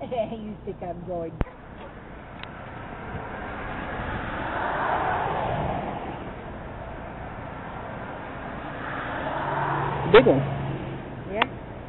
you think I'm going. Big one.